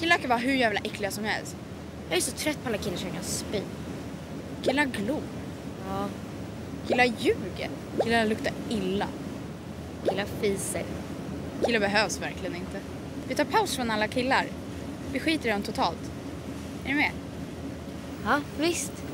Killar kan vara hur jävla äckliga som helst. Jag är så trött på alla killar som kan spy. Killar glor. Ja, Killar ljuger. Killar luktar illa. killar fiser. Killar behövs verkligen inte. Vi tar paus från alla killar. Vi skiter i dem totalt. Är du med? Ja, visst.